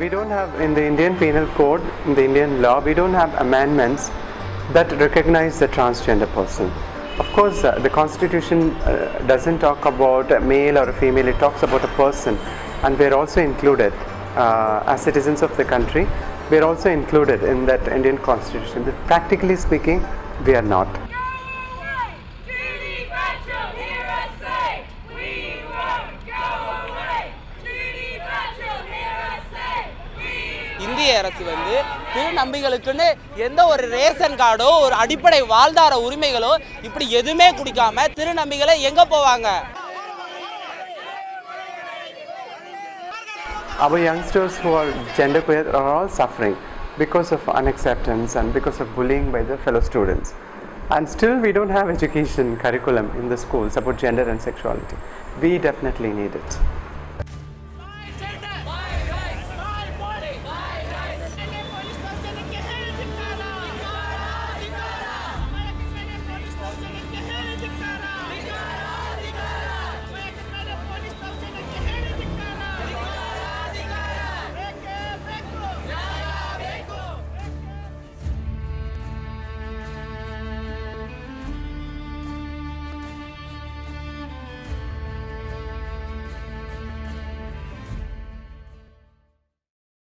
We don't have in the Indian Penal Code, in the Indian law, we don't have amendments that recognize the transgender person. Of course, uh, the Constitution uh, doesn't talk about a male or a female, it talks about a person, and we're also included uh, as citizens of the country. We're also included in that Indian Constitution, but practically speaking, we are not. இந்திய அரசு வந்து திருநம்பிகளுக்குன்னு எந்த ஒரு ration கார்டோ ஒரு அடிப்படை வாழ்தார உரிமைகளோ இப்படி எதுவுமே குடிக்காம திருநம்பிகளை எங்க போவாங்க Our youngsters who are genderqueer are all suffering because of unacceptance and because of bullying by their fellow students. And still, we don't have education curriculum in the schools about gender and sexuality. We definitely need it.